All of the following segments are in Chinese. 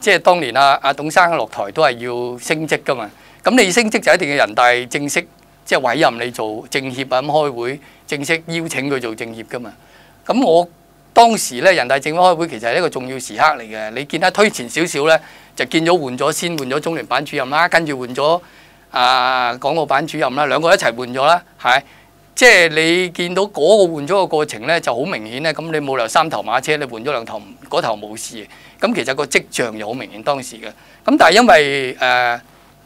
即係當年阿阿董生落台都係要升職噶嘛。咁你升職就一定要人大正式即係委任你做政協啊咁開會，正式邀請佢做政協噶嘛。咁我當時咧人大政協開會其實係一個重要時刻嚟嘅。你見得推前少少咧，就見咗換咗先換咗中聯辦主任啦，跟住換咗啊港澳辦主任啦，兩個一齊換咗啦，係。即係你見到嗰個換咗個過程咧，就好明顯咧。咁你冇理由三頭馬車，你換咗兩頭，嗰頭冇事。咁其實個跡象又好明顯當時嘅。咁但係因為誒、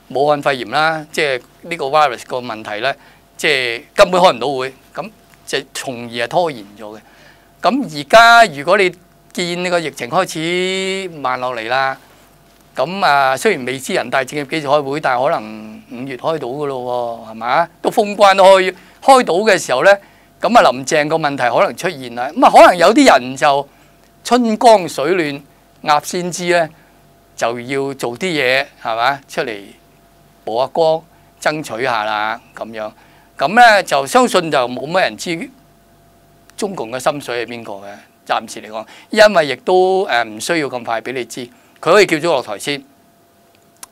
武漢肺炎啦，即係呢個 virus 個問題咧，即係根本開唔到會，咁就從而係拖延咗嘅。咁而家如果你見呢個疫情開始慢落嚟啦，咁啊雖然未知人大政協幾時開會，但係可能五月開到㗎咯喎，係嘛？都封關都開。開到嘅時候呢，咁啊林鄭個問題可能出現啦。咁啊可能有啲人就春江水暖鴨先知呢，就要做啲嘢係嘛，出嚟曝下光，爭取下啦咁樣。咁呢就相信就冇乜人知中共嘅心水係邊個嘅，暫時嚟講，因為亦都誒唔需要咁快俾你知，佢可以叫咗落台先。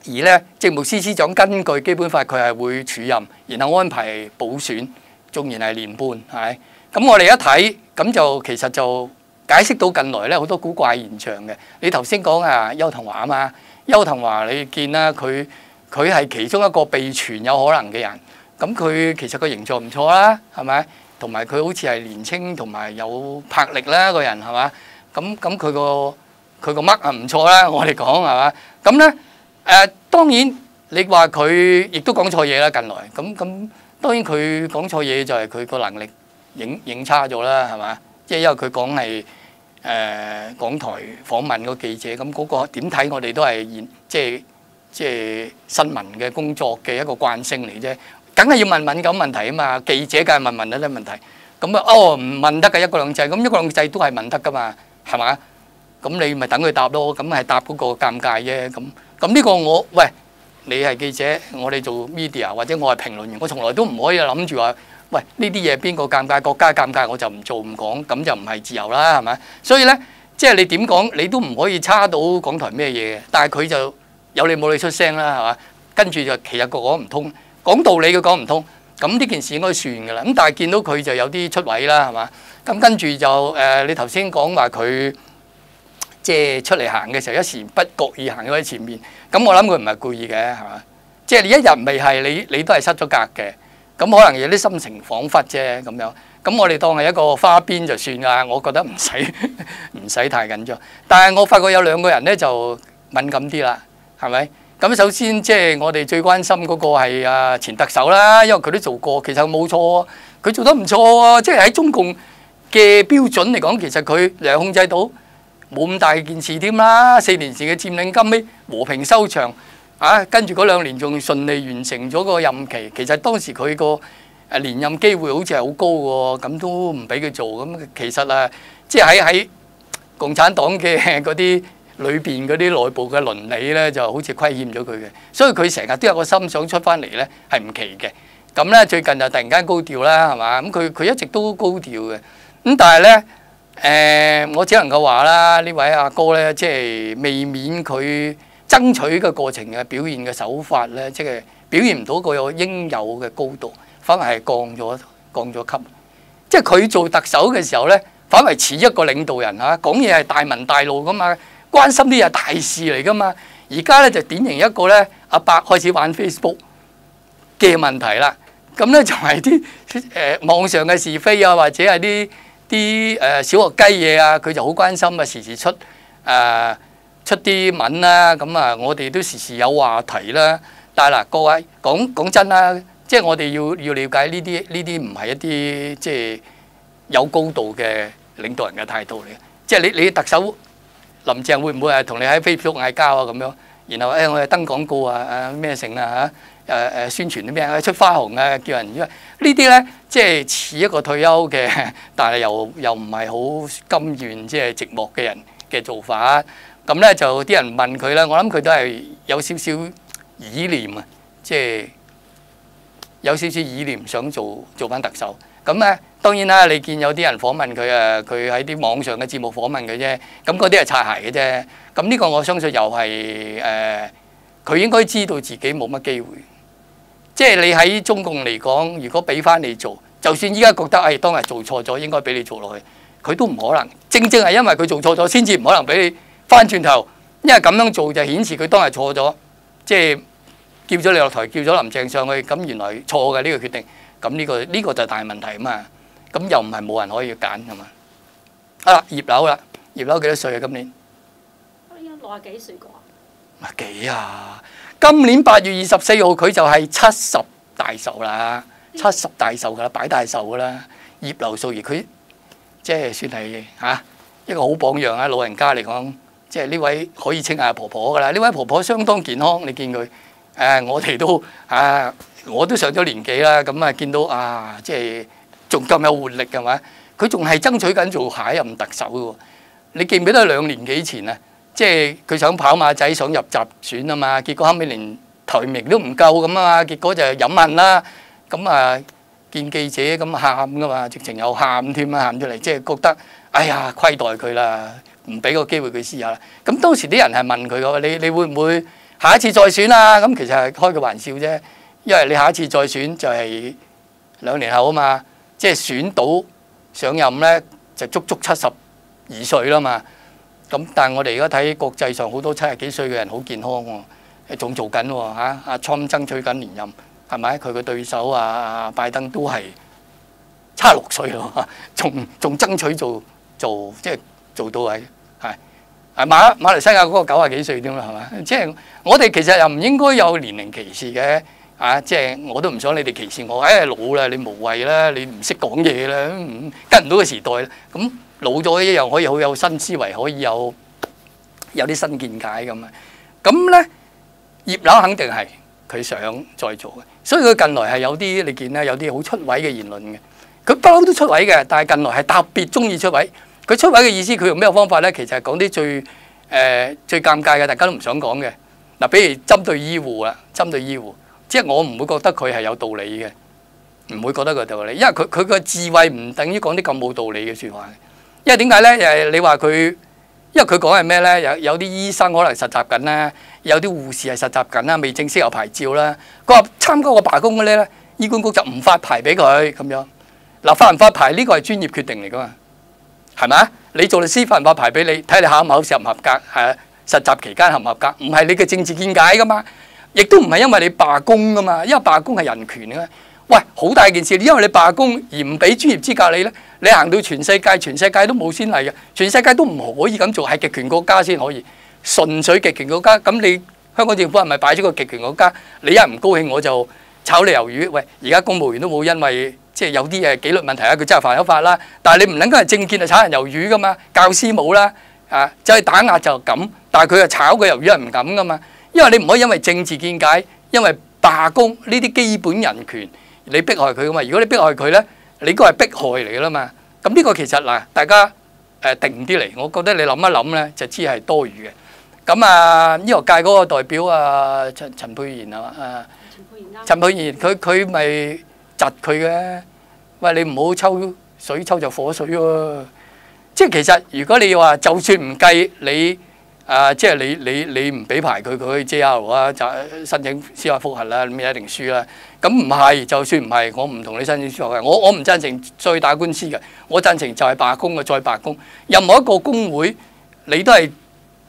而呢，政務司司長根據基本法，佢係會署任，然後安排補選，縱然係年半，係。咁我哋一睇，咁就其實就解釋到近來呢好多古怪現象嘅。你頭先講啊，邱騰華啊嘛，邱騰華你見啦，佢佢係其中一個被傳有可能嘅人。咁佢其實個形象唔錯啦，係咪？同埋佢好似係年青同埋有魄力啦，個人係嘛？咁咁佢個佢個乜啊唔錯啦，我哋講係嘛？咁呢。誒、當然，你話佢亦都講錯嘢啦。近來咁咁，當然佢講錯嘢就係佢個能力影影差咗啦，係嘛？即係因為佢講係誒港台訪問個記者，咁嗰個點睇我哋都係現即係即係新聞嘅工作嘅一個慣性嚟啫。梗係要問敏感問題啊嘛，記者梗係問問一啲問題。咁啊，哦唔問得嘅一國兩制，咁一國兩制都係問得噶嘛，係嘛？咁你咪等佢答咯，咁係答嗰個尷尬啫，咁。咁呢個我喂，你係記者，我哋做 media 或者我係評論員，我從來都唔可以諗住話，喂呢啲嘢邊個尷尬，國家尷尬我就唔做唔講，咁就唔係自由啦，係咪？所以呢，即係你點講，你都唔可以差到港台咩嘢嘅。但係佢就有理冇理出聲啦，係嘛？跟住就其實個講唔通，講道理佢講唔通，咁呢件事應該算㗎啦。咁但係見到佢就有啲出位啦，係嘛？咁跟住就誒、你頭先講話佢。即係出嚟行嘅時候，一時不覺意行咗喺前面。咁我諗佢唔係故意嘅，係嘛？即係你一日未係你，你都係失咗格嘅。咁可能有啲心情恍惚啫，咁樣。咁我哋當係一個花邊就算啦。我覺得唔使 唔使太緊張。但係我發覺有兩個人咧就敏感啲啦，係咪？咁首先即係我哋最關心嗰個係啊前特首啦，因為佢都做過，其實冇錯，佢做得唔錯啊。即係喺中共嘅標準嚟講，其實佢嚟控制到。冇咁大件事添啦，四年前嘅佔領，金尾和平收場，啊，跟住嗰兩年仲順利完成咗個任期。其實當時佢個誒連任機會好似係好高喎，咁都唔俾佢做。咁其實啊，即係喺喺共產黨嘅嗰啲裏邊嗰啲內部嘅倫理咧，就好似虧欠咗佢嘅。所以佢成日都有個心想出翻嚟咧，係唔奇嘅。咁咧最近就突然間高調啦，係嘛？咁佢佢一直都高調嘅。咁但係咧。誒、我只能夠話啦，呢位阿哥咧，即係未免佢爭取嘅過程嘅表現嘅手法咧，即係表現唔到個有應有嘅高度，反而係降咗降咗級。即係佢做特首嘅時候咧，反為似一個領導人嚇，講嘢係大文大路噶嘛，關心啲嘢大事嚟噶嘛。而家咧就典型一個咧，阿伯開始玩 Facebook 嘅問題啦。咁咧就係啲誒網上嘅是非啊，或者係啲。啲誒小學雞嘢啊，佢就好關心啊，時時出誒、出啲文啦，咁啊，我哋都時時有話題啦。但係嗱，各位講講真啦，即係我哋要要了解呢啲呢啲唔係一啲即係有高度嘅領導人嘅態度嚟嘅。即係你你特首林鄭會唔會係同你喺 Facebook 嗌交啊咁樣？然後誒我哋登廣告啊啊咩成啊嚇誒誒宣傳啲咩啊出花紅啊叫人，因為呢啲咧即係似一個退休嘅，但係又 又唔係好甘願即係寂寞嘅人嘅做法。咁咧就啲人問佢咧，我諗佢都係有少少意念啊，即係有少少意念想做做翻特首。咁咧當然啦，你見有啲人訪問佢誒，佢喺啲網上嘅節目訪問佢啫。咁嗰啲係擦鞋嘅啫。咁呢個我相信又係誒，佢應該知道自己冇乜機會。即係你喺中共嚟講，如果俾翻你做，就算依家覺得誒當日做錯咗，應該俾你做落去，佢都唔可能。正正係因為佢做錯咗，先至唔可能俾你翻轉頭。因為咁樣做就顯示佢當日錯咗，即係叫咗你落台，叫咗林鄭上去，咁原來錯嘅呢個決定。咁呢個呢個就係大問題啊嘛！咁又唔係冇人可以揀㗎嘛？好啦，葉劉啦，葉劉幾多歲啊？今年六啊幾歲個？咪幾啊？今年八月二十四號佢就係七十大壽啦，七十大壽㗎啦，擺大壽㗎啦。葉劉淑儀佢即係算係嚇一個好榜樣啊！老人家嚟講，即係呢位可以稱係婆婆㗎啦。呢位婆婆相當健康，你見佢誒，我哋都啊〜我都上咗年紀啦，咁啊見到啊，即係仲咁有活力嘅嘛？佢仲係爭取緊做下一任特首嘅喎。你記唔記得兩年幾前啊？即係佢想跑馬仔，想入閘選啊嘛，結果後尾連提名都唔夠咁啊嘛，結果就飲恨啦。咁啊見記者咁喊噶嘛，直情有喊添啊，喊出嚟，即係覺得哎呀虧待佢啦，唔俾個機會佢試下啦。咁當時啲人係問佢嘅，你你會唔會下一次再選啊？咁其實係開個玩笑啫。因為你下一次再選就係兩年後啊嘛，即係選到上任咧就足足七十二歲啦嘛。咁但係我哋而家睇國際上好多七十幾歲嘅人好健康喎，仲做緊喎嚇。阿川爭取緊連任係咪？佢嘅對手啊拜登都係七十六歲咯，仲仲爭取做做即係做到位係。馬馬來西亞嗰個九十幾歲添啦係咪？即係我哋其實又唔應該有年齡歧視嘅。啊！即係我都唔想你哋歧視我。誒、老啦，你無謂啦，你唔識講嘢啦，跟唔到個時代啦。咁老咗一樣可以好有新思維，可以有有啲新見解咁啊。咁咧葉劉肯定係佢想再做嘅，所以佢近來係有啲你見咧有啲好出位嘅言論嘅。佢不嬲都出位嘅，但係近來係特別中意出位。佢出位嘅意思，佢用咩方法咧？其實係講啲最誒、最尷尬嘅，大家都唔想講嘅嗱，比如針對醫護啊，針對醫護。即係我唔會覺得佢係有道理嘅，唔會覺得佢有道理，因為佢佢個智慧唔等於講啲咁冇道理嘅説話。因為點解咧？誒，你話佢，因為佢講係咩咧？有有啲醫生可能實習緊啦，有啲護士係實習緊啦，未正式有牌照啦。佢話參加個罷工嗰啲咧，醫管局就唔發牌俾佢咁樣。嗱，發唔發牌呢個係專業決定嚟噶嘛？係咪啊？你做律師發唔發牌俾你，睇你考唔考試合唔合格，係實習期間合唔合格，唔係你嘅政治見解噶嘛？亦都唔係因為你罷工噶嘛，因為罷工係人權嘅。喂，好大件事，因為你罷工而唔俾專業資格你咧，你行到全世界，全世界都冇先例嘅，全世界都唔可以咁做，係極權國家先可以。純粹極權國家，咁你香港政府係咪擺咗個極權國家？你一唔高興我就炒你魷魚。喂，而家公務員都冇因為即係有啲誒紀律問題啊，佢真係犯咗法啦。但係你唔能夠係政見就炒人魷魚噶嘛？教師冇啦，啊，就係打壓就咁，但係佢又炒個魷魚係唔敢噶嘛？因為你唔可以因為政治見解，因為罷工呢啲基本人權，你迫害佢噶嘛？如果你迫害佢咧，你個係迫害嚟噶啦嘛。咁呢個其實嗱，大家誒定啲嚟，我覺得你諗一諗咧，就知係多餘嘅。咁啊，醫學界嗰個代表啊，陳陳佩然啊，啊，陳佩然佢佢咪窒佢嘅？喂，你唔好抽水抽就火水喎。即係其實如果你話就算唔計你。啊！即係你你你唔俾牌佢，佢可以 J.R. 啊，就申請司法覆核啦，咁一定輸啦。咁唔係，就算唔係，我唔同你申請司法嘅。我我唔贊成再打官司嘅。我贊成就係罷工嘅，再罷工。任何一個工會，你都係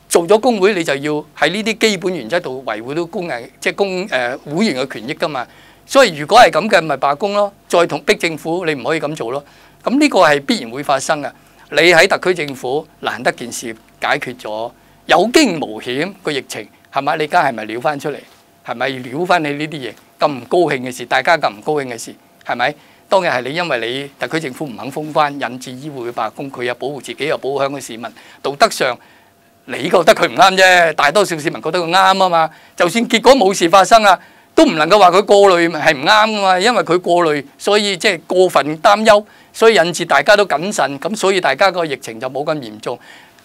做咗工會，你就要喺呢啲基本原則度維護到工人，即係工誒會員嘅權益㗎嘛。所以如果係咁嘅，咪罷工咯。再同逼政府，你唔可以咁做咯。咁呢個係必然會發生嘅。你喺特區政府難得件事解決咗。有驚無險個疫情係咪？你而家係咪撩翻出嚟？係咪撩翻你呢啲嘢咁唔高興嘅事？大家咁唔高興嘅事係咪？當日係你因為你特區政府唔肯封關，引致醫護嘅罷工，佢又保護自己又保護香港市民，道德上你覺得佢唔啱啫，大多數市民覺得佢啱啊嘛。就算結果冇事發生啊，都唔能夠話佢過濾係唔啱噶嘛，因為佢過濾，所以即係過分擔憂，所以引致大家都謹慎，咁所以大家個疫情就冇咁嚴重。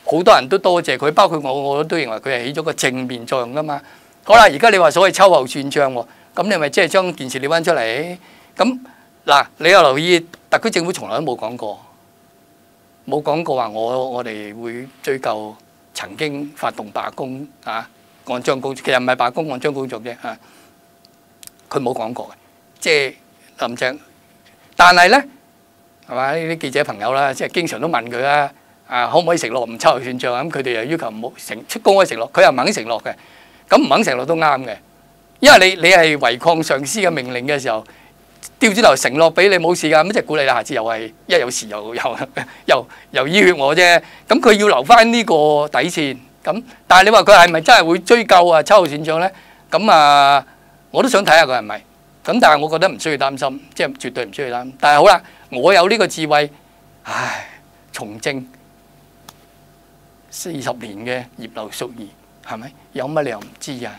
好多人都多謝佢，包括我，我都認為佢係起咗個正面作用噶嘛。好啦，而家你話所謂秋後算賬喎，咁你咪即係將件事撩翻出嚟。咁嗱，你又留意特區政府從來都冇講過，冇講過話我我哋會追究曾經發動罷工啊，按章工，其實唔係罷工，按章工作啫嚇。佢冇講過嘅，即係林鄭。但係咧，係嘛？呢啲記者朋友啦，即係經常都問佢啦，啊可唔可以承諾唔秋後算賬？咁佢哋又要求唔好承出公開承諾，佢又唔肯承諾嘅。咁唔肯承諾都啱嘅，因為你你係違抗上司嘅命令嘅時候，調轉頭承諾俾你冇事㗎，咁即係鼓勵你下次又係一有事又 又又又醫血我啫。咁佢要留翻呢個底線。咁但係你話佢係咪真係會追究啊秋後算賬咧？咁啊，我都想睇下佢係咪。咁但係我覺得唔需要擔心，即係絕對唔需要擔心。但係好啦，我有呢個智慧，唉，從政四十年嘅葉劉淑儀。係咪？有乜理由唔知啊？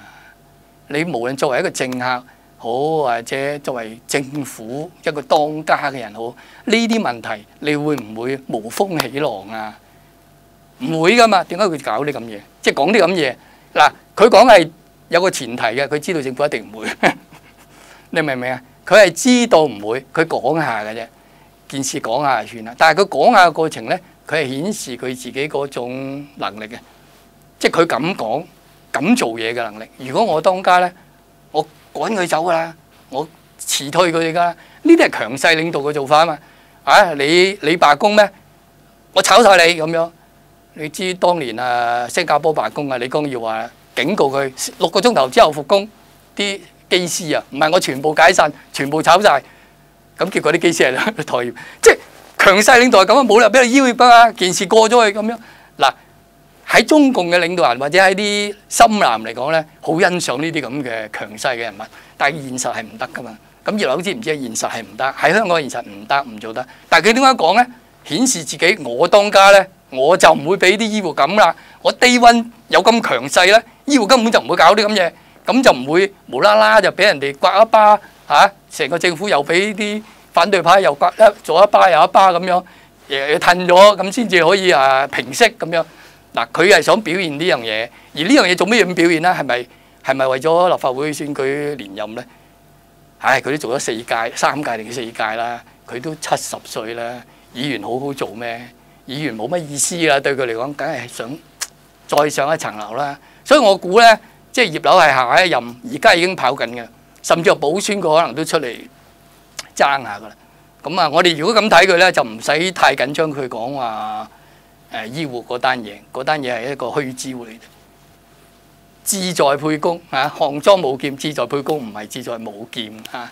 你無論作為一個政客好，或者作為政府一個當家嘅人好，呢啲問題你會唔會無風起浪啊？唔會噶嘛？點解佢搞啲咁嘢？即係講啲咁嘢嗱，佢講係有個前提嘅，佢知道政府一定唔會。你明唔明啊？佢係知道唔會，佢講下嘅啫，件事講下就算啦。但係佢講下嘅過程咧，佢係顯示佢自己嗰種能力嘅。即係佢咁講、咁做嘢嘅能力。如果我當家咧，我趕佢走噶啦，我辭退佢哋噶。呢啲係強勢領導嘅做法啊嘛。啊，你你罷工咩？我炒晒你咁樣。你知當年啊，新加坡罷工啊，李光耀話警告佢六個鐘頭之後復工，啲機師啊，唔係我全部解散，全部炒晒。咁結果啲機師係台業，即係強勢領導咁啊，冇理由俾佢要挾啊。件事過咗去咁樣嗱。喺中共嘅領導人或者喺啲深藍嚟講咧，好欣賞呢啲咁嘅強勢嘅人物，但係現實係唔得噶嘛。咁葉劉知唔知啊？現實係唔得，喺香港現實唔得，唔做得。但係佢點解講咧？顯示自己我當家咧，我就唔會俾啲醫護咁啦。我低溫有咁強勢咧，醫護根本就唔會搞啲咁嘢，咁就唔會無啦啦就俾人哋刮一巴嚇，成個政府又俾啲反對派又刮一左一巴又一巴咁樣，誒褪咗咁先至可以啊平息咁樣。嗱，佢係想表現呢樣嘢，而呢樣嘢做咩要咁表現咧？係咪係咪為咗立法會選舉連任咧？唉，佢都做咗四屆、三屆定四屆啦，佢都七十歲啦，議員好好做咩？議員冇乜意思啦，對佢嚟講，梗係想再上一層樓啦。所以我估咧，即係葉劉係下一任，而家已經跑緊嘅，甚至有補選佢可能都出嚟爭下噶啦。咁啊，我哋如果咁睇佢咧，就唔使太緊張佢講話。誒醫護嗰單嘢，嗰單嘢係一個虛招嚟嘅，志在沛公嚇，項莊舞劍，志在沛公，唔係志在舞劍嚇。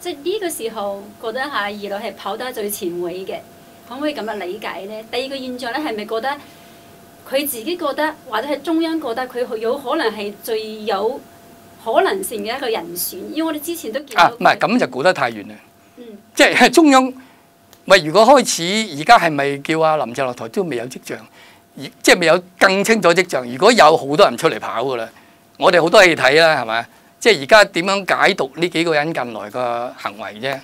即係呢個時候覺得下葉劉係跑得最前位嘅，可唔可以咁樣理解咧？第二個現象咧，係咪覺得佢自己覺得，或者係中央覺得佢有可能係最有可能性嘅一個人選？因為我哋之前都見到啊，唔係咁就估得太遠啦。嗯，即係中央。咪，如果開始而家係咪叫阿林鄭落台都未有跡象，而即係未有更清楚跡象。如果有好多人出嚟跑噶啦，我哋好多戲睇啦，係咪？即係而家點樣解讀呢幾個人近來嘅行為啫？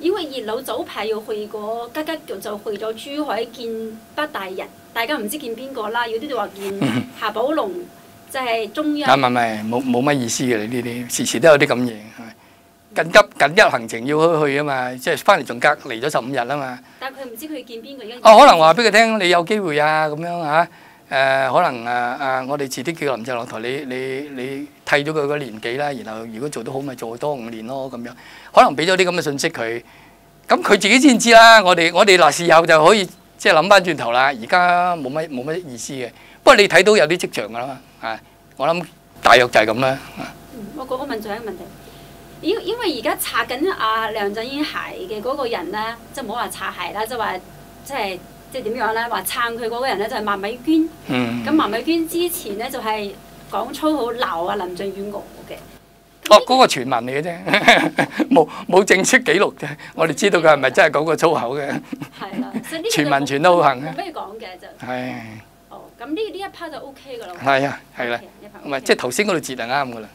因為葉劉早排又去過，吉吉就就去咗珠海見北大人，大家唔知見邊個啦。有啲就話見 夏寶龍，即係中央。唔係唔係，冇冇乜意思嘅你呢啲，時時都有啲咁嘢。緊急緊急行程要去去啊嘛，即係翻嚟仲隔離咗十五日啊嘛。但係佢唔知佢見邊個。哦，可能話俾佢聽，你有機會啊咁樣嚇。誒，可能誒誒，我哋遲啲叫林鄭落台，你你你替咗佢個年紀啦，然後如果做得好，咪做多五年咯咁樣。可能俾咗啲咁嘅信息佢，咁佢自己先知啦。我哋我哋嗱事後就可以即係諗翻轉頭啦。而家冇乜冇乜意思嘅。不過你睇到有啲跡象㗎啦嘛。啊，我諗大約就係咁啦。嗯，我嗰個問最後一個問題。因因為而家查緊阿梁振英鞋嘅嗰個人咧，即係唔好話擦鞋啦，即係話即係即係點樣咧？話撐佢嗰個人咧就係麥美娟。嗯。咁麥美娟之前咧就係講粗口鬧阿林鄭月娥嘅。哦，嗰個傳聞嚟嘅啫，冇冇正式記錄嘅。我哋知道佢係咪真係講過粗口嘅？係啦，傳聞傳得好行冇咩講嘅就。係。哦，咁咁呢呢一 part 就 OK 噶啦。係啊，係啦唔係即係頭先嗰度截就啱噶啦。